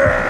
Yeah!